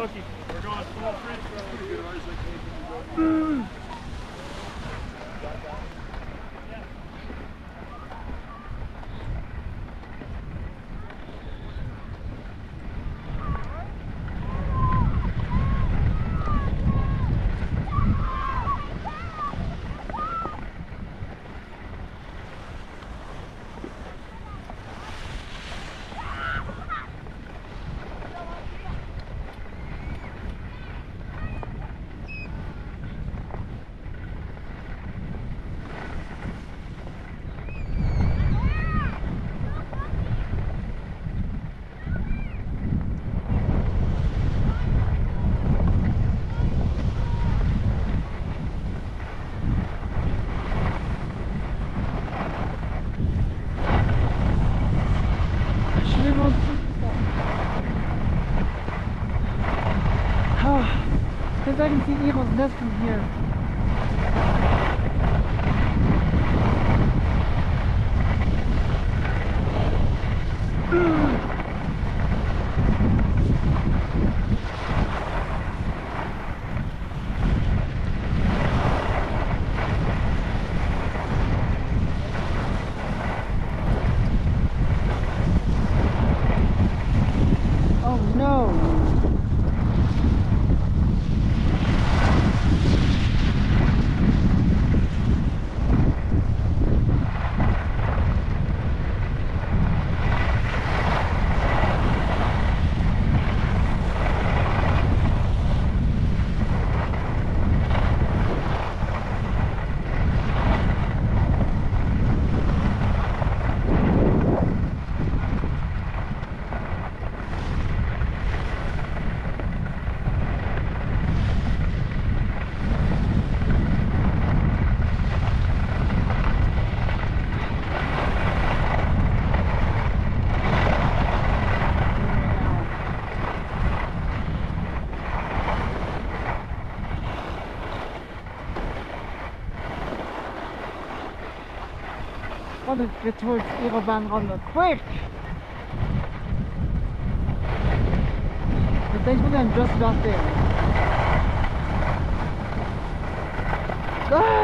Okie. We're going full French Oh, because I can see Eagle's Nest from here. Oh no! To get towards Van Ronda quick! But thankfully I'm just about there. Ah!